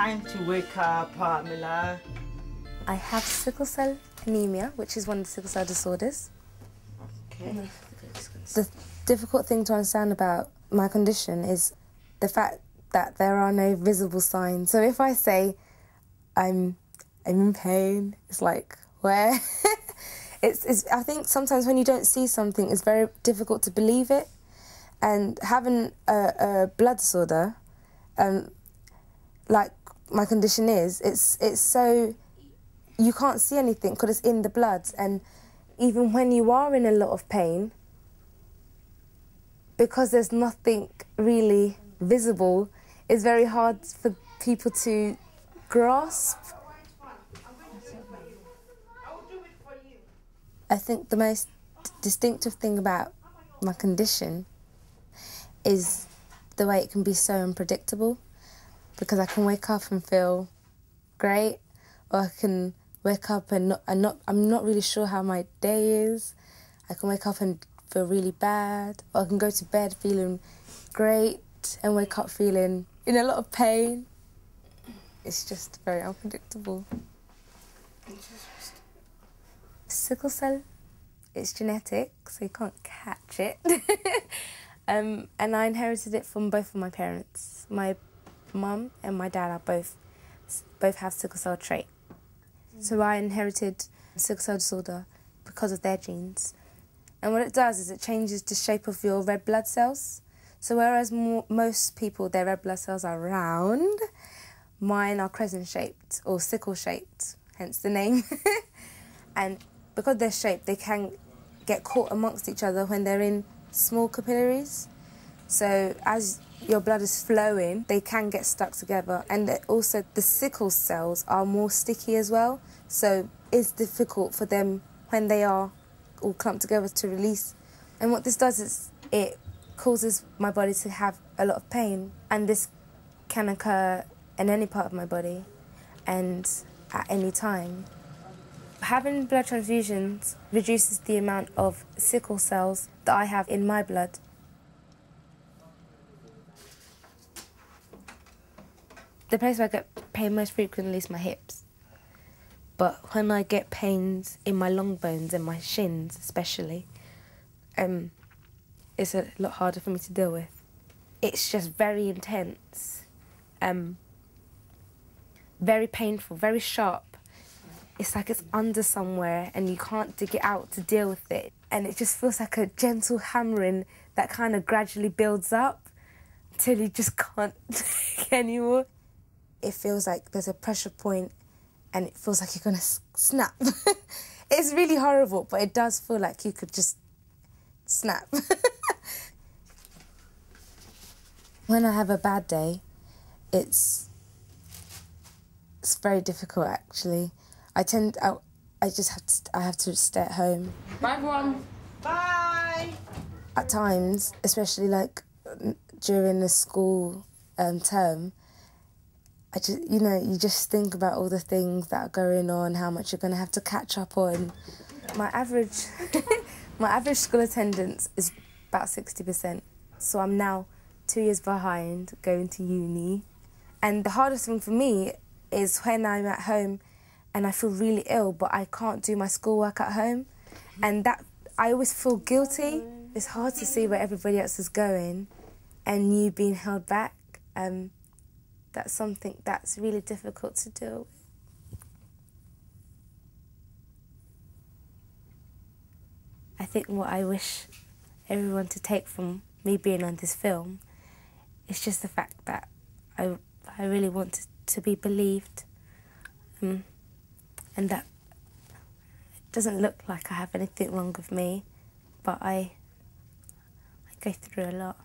time to wake up, Pamela. I have sickle cell anemia, which is one of the sickle cell disorders. Okay. The difficult thing to understand about my condition is the fact that there are no visible signs. So if I say I'm I'm in pain, it's like where? it's, it's I think sometimes when you don't see something, it's very difficult to believe it. And having a, a blood disorder, um, like my condition is, it's it's so you can't see anything because it's in the blood, and even when you are in a lot of pain, because there's nothing really visible, it's very hard for people to grasp. I think the most distinctive thing about my condition is the way it can be so unpredictable because I can wake up and feel great or I can wake up and not, and not I'm not really sure how my day is. I can wake up and feel really bad or I can go to bed feeling great and wake up feeling in a lot of pain. It's just very unpredictable. Sickle cell, it's genetic, so you can't catch it. um, and I inherited it from both of my parents. My mum and my dad are both both have sickle cell trait. So I inherited sickle cell disorder because of their genes. And what it does is it changes the shape of your red blood cells. So whereas mo most people, their red blood cells are round, mine are crescent shaped or sickle shaped, hence the name. and because they're shaped, they can get caught amongst each other when they're in small capillaries. So as your blood is flowing, they can get stuck together. And also the sickle cells are more sticky as well. So it's difficult for them when they are all clumped together to release. And what this does is it causes my body to have a lot of pain, and this can occur in any part of my body and at any time. Having blood transfusions reduces the amount of sickle cells that I have in my blood. The place where I get pain most frequently is my hips. But when I get pains in my long bones and my shins, especially, um, it's a lot harder for me to deal with. It's just very intense, um, very painful, very sharp. It's like it's under somewhere and you can't dig it out to deal with it. And it just feels like a gentle hammering that kind of gradually builds up till you just can't take anymore. It feels like there's a pressure point and it feels like you're gonna snap. it's really horrible, but it does feel like you could just snap. when I have a bad day, it's it's very difficult actually. I tend I, I just have to I have to stay at home. Bye everyone. Bye. At times, especially like during the school um, term, I just, you know, you just think about all the things that are going on, how much you're going to have to catch up on. My average, my average school attendance is about 60%. So I'm now two years behind going to uni. And the hardest thing for me is when I'm at home and I feel really ill, but I can't do my schoolwork at home. And that, I always feel guilty. It's hard to see where everybody else is going and you being held back. Um, that's something that's really difficult to deal with. I think what I wish everyone to take from me being on this film is just the fact that I, I really want to, to be believed um, and that it doesn't look like I have anything wrong with me, but I, I go through a lot.